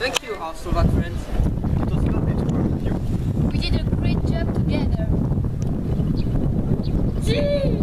Thank you, our Slovak friends. It was lovely to work with you. We did a great job together. G.